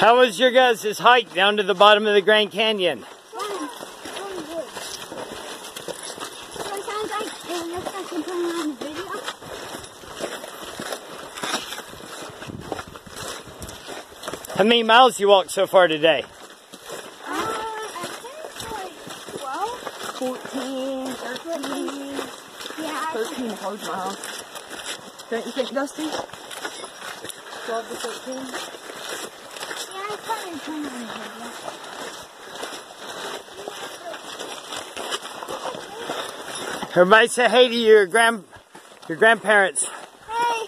How was your guys' hike down to the bottom of the Grand Canyon? Fun. Fun good. So it it looks like you're putting on the video. How many miles you walked so far today? Uh, I think like 12. 14, 13, Yeah, I 13 hard miles. Don't you think, Dusty? 12 to 13? Everybody say hey to your grand your grandparents. Hey.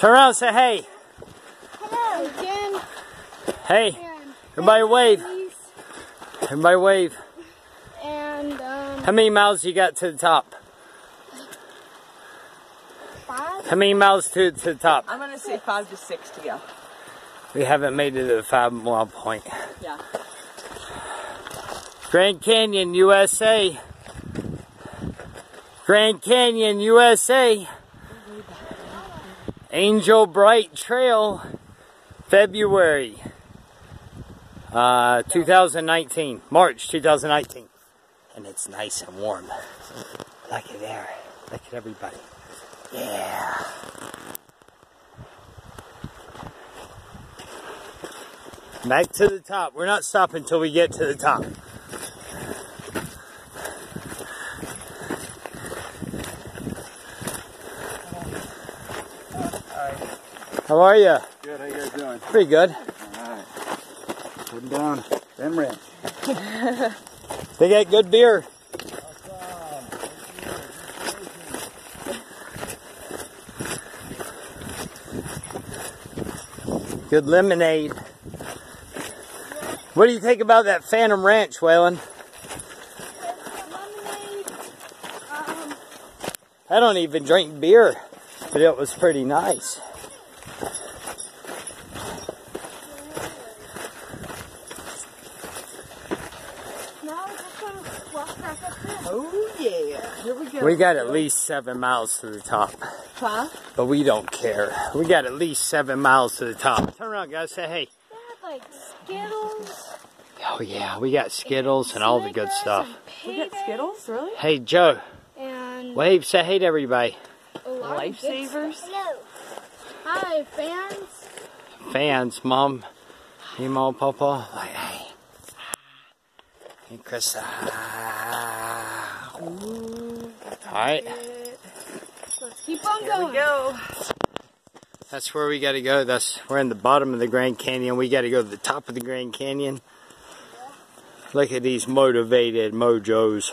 Turn around and say hey. Hello, Jen. Hey. And Everybody wave. Elise. Everybody wave. And um, How many miles you got to the top? five. How many miles to, to the top? I'm going to say 5 to 6 to go. We haven't made it to the five mile point. Yeah. Grand Canyon, USA. Grand Canyon, USA. Angel Bright Trail, February uh, 2019, March 2019. And it's nice and warm. Look at there. Look at everybody. Yeah. Back to the top. We're not stopping until we get to the top. How are you? Good, how you guys doing? Pretty good. Alright. Putting down them rents. They got good beer. Good lemonade. What do you think about that Phantom Ranch, Waylon? Um, I don't even drink beer, but it was pretty nice. now we're just gonna walk back up here. Oh, yeah. Here we go. We got at least seven miles to the top, Huh? but we don't care. We got at least seven miles to the top. Turn around, guys. Say hey. They had like Skittles. Oh yeah, we got Skittles and all the good stuff. We got Skittles, really? Hey Joe, And wave. Say hey to everybody. a lot of good Lifesavers? stuff. Hello. Hi, fans. fans, mom, hey, mom, papa, like, hey, hey, Krista. Ah. All right, Let's keep on Here going. we go. That's where we got to go. That's we're in the bottom of the Grand Canyon. We got to go to the top of the Grand Canyon. Look at these motivated mojos.